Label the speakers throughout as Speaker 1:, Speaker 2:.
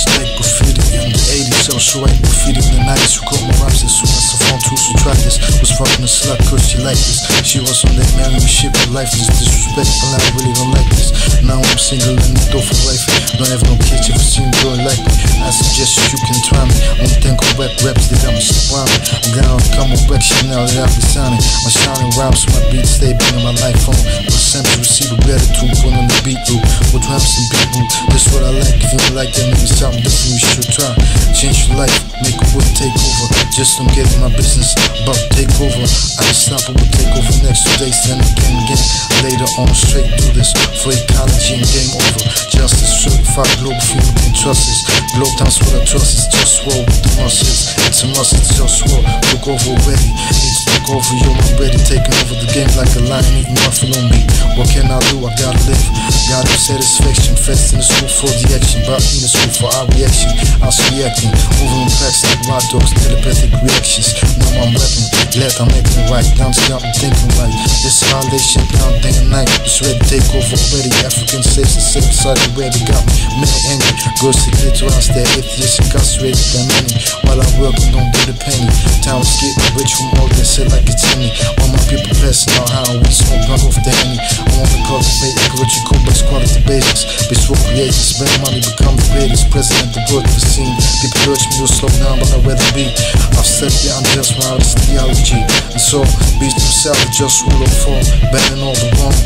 Speaker 1: bitch like graffiti in the 80s. I was swiping graffiti in the 90s. You caught my rhymes as soon as I found tools who tried this? Was fucking a slut cause she liked this. She was on that marrying shit, but life is disrespectful. I really don't like this. Now I'm single and the door for life. Don't have no kids if a single girl like me. I suggest you can try me. I'm thinking rap raps they got me surrounded I'm gonna come on shit now that I'll be signing. My shining rhymes my beats stay bringing my life on. But sempre receive a gratitude put on the beat loop With raps and beat loop That's what I like. If you don't like that nigga something different you should try. Change your life make a wood take over. Just don't get in my business about take over I can stop it will take over next two days then again again. Later on straight through this for ecology and game over. Justice certified global female this Globe a trust is just war with the muscles It's a must it's war Look over already to look over you. I'm ready taking over the game like a lion eating buffalo me. What can I do I gotta live Gotta have satisfaction Fest in the school for the action But in the school for our reaction I was reacting Moving in packs like wild dogs Telepathic reactions. Now I'm rapping Glad I'm it right. Down to I'm thinking right This holiday shit down day and night. It's ready to take over already African slaves and side where they got me Many angry. Girls to get to us They're atheists incarcerated Them many. While I work and don't get a penny. Time is rich from all this shit like it's any. All my people passing out how we smoke drunk off the henny I want the cult, baby, go to cultivate ecological base quality basics. Bitch for creators Spend money become the greatest President the world the scene People urge me to slow down but I'd rather be. I've stepped down just my this theology And so beats themselves just rule of four Banning all the wrong.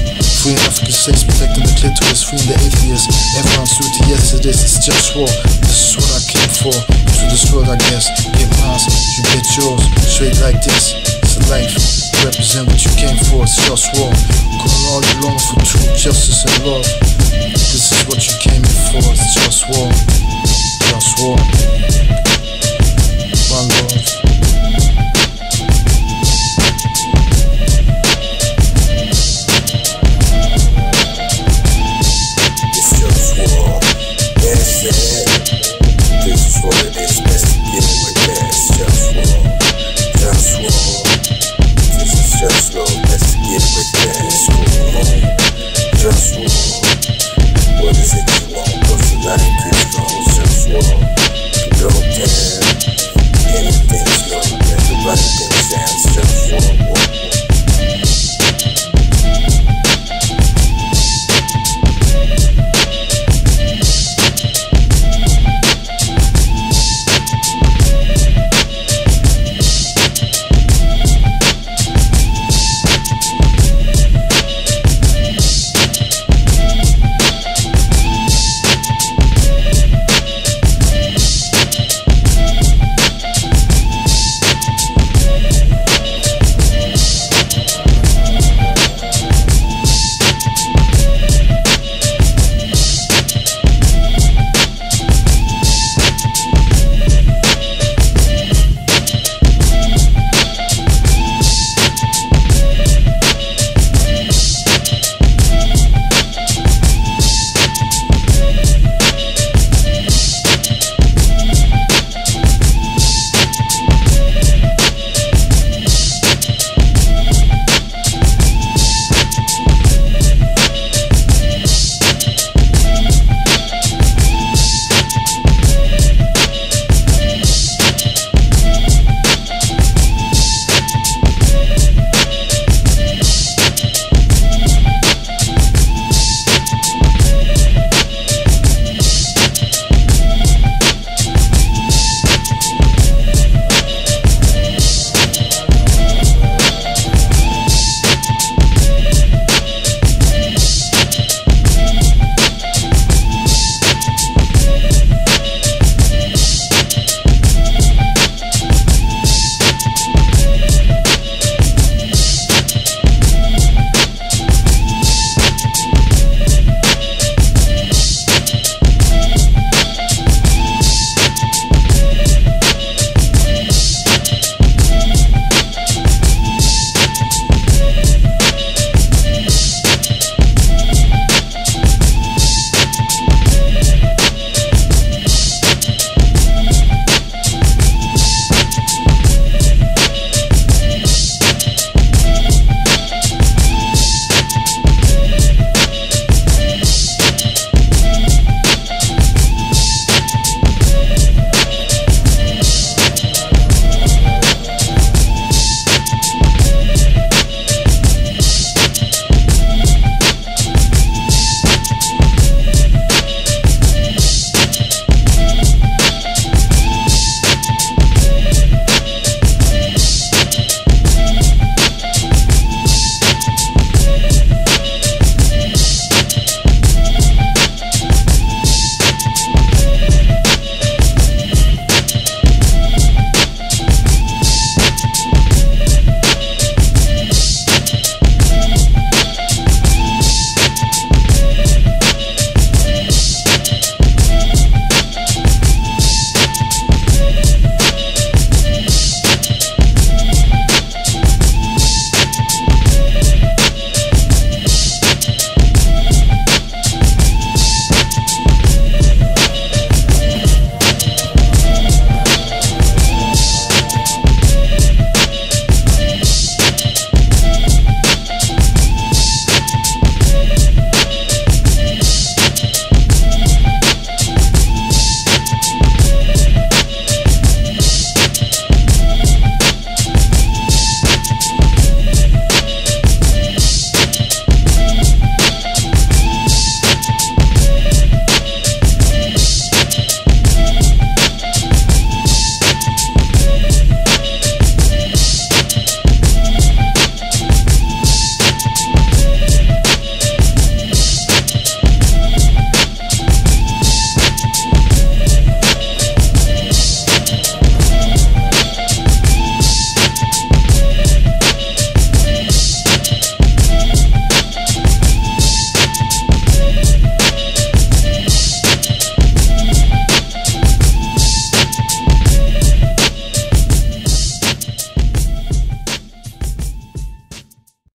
Speaker 1: Free African states protecting the clitoris Freeing the atheists. Everyone's duty yes it is It's just war. This is what I came for. To this world I guess. Get mine You get yours. Straight like this It's a life. Represent what you came for It's just war Calling all you long for truth Justice and love. This is what you came here for It's just war Just war